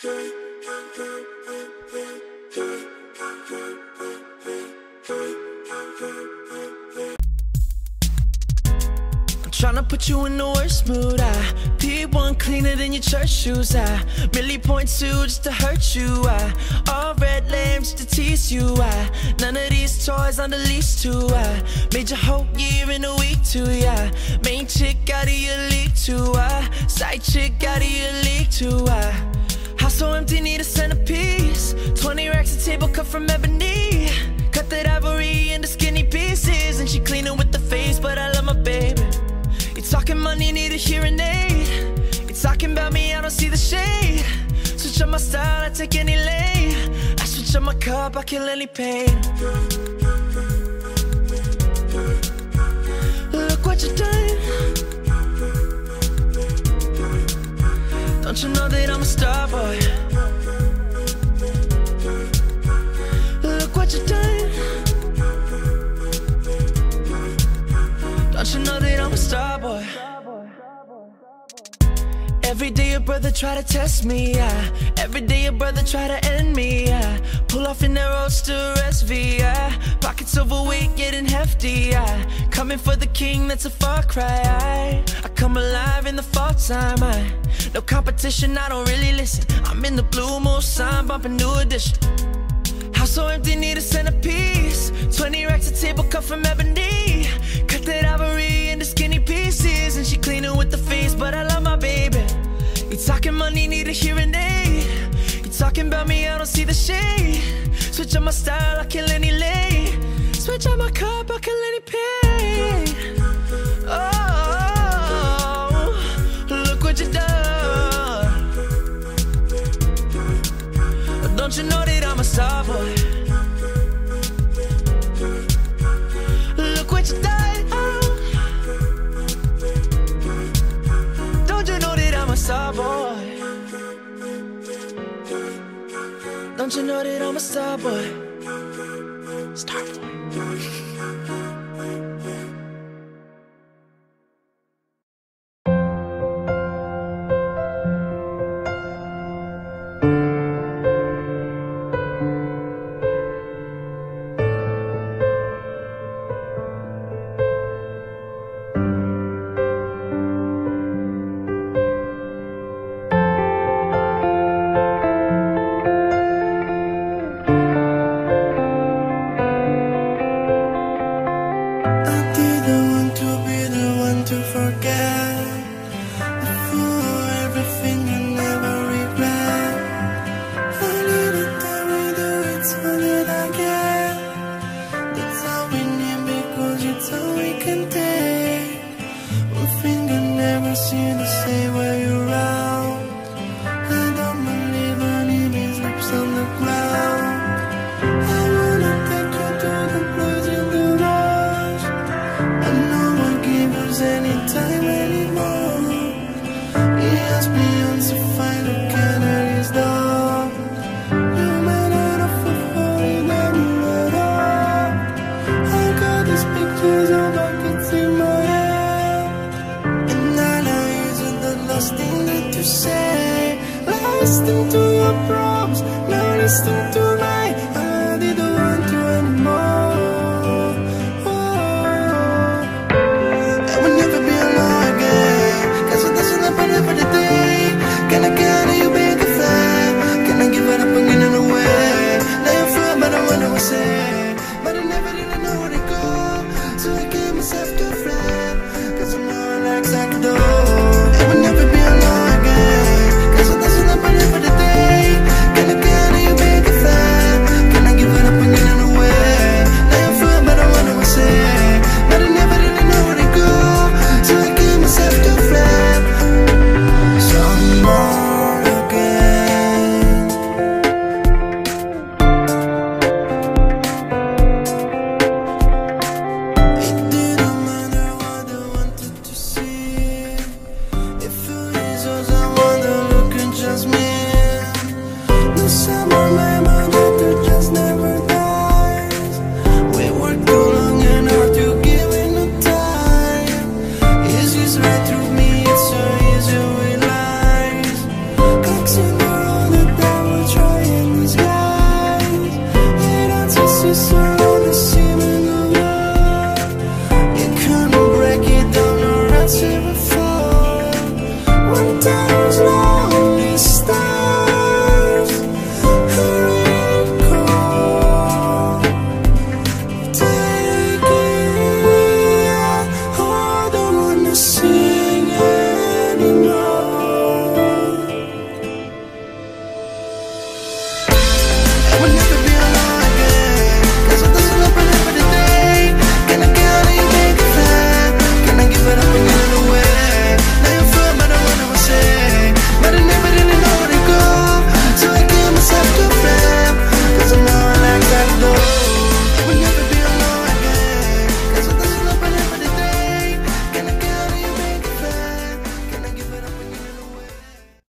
I'm tryna put you in the worst mood. I P1 cleaner than your church shoes. I really point two just to hurt you. I all red lamps to tease you. I none of these toys on the lease too. I made your whole year in a week too. Yeah, main chick out of your league too. I side chick out of your league too. I house so empty, need a centerpiece. 20 racks of table cut from ebony. Cut that ivory into skinny pieces. And she cleaning with the face, but I love my baby. You talking money, need a hearing aid. You talking about me, I don't see the shade. Switch up my style, I take any lane. I switch up my cup, I kill any pain. Look what you done. Don't you know that I'm a star boy? Look what you done. Don't you know that I'm a star boy? Every day your brother try to test me, yeah. Every day your brother try to end me, yeah. Pull off in that roadster SV, yeah. Pockets overweight, getting hefty, yeah. Coming for the king, that's a far cry. I, I come alive in the fall time, I. No competition, I don't really listen. I'm in the blue moon sign, bumping new edition. House so empty, need a centerpiece. 20 racks of table cut from ebony. Cut that ivory into skinny pieces. And she cleaning with the face, but I love my baby. You talking money, need a hearing aid. You talking about me, I don't see the shade. Switch up my style, I kill any lane. Switch up my cup, I kill any Don't you know that I'm a star boy? Star never see the same way around. Listen to your prompts, now listen to mine. I didn't want you anymore.